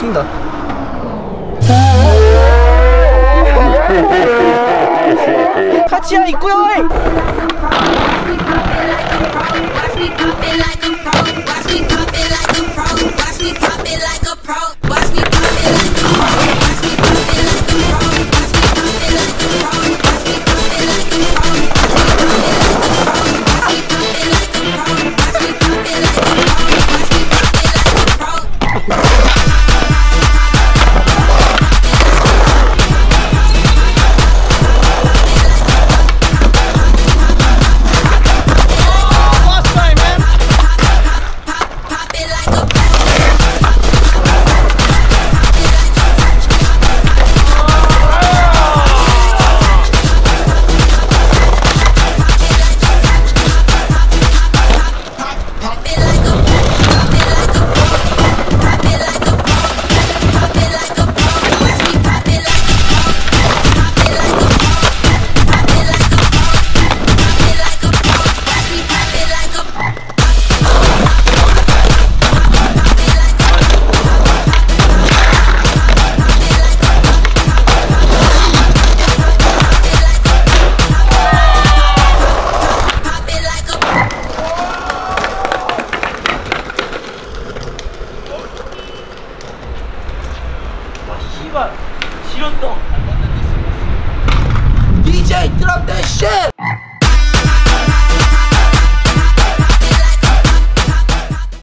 신다. 같이야 있고요. 이발 지렸다. DJ 드랍 대쉣